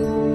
you.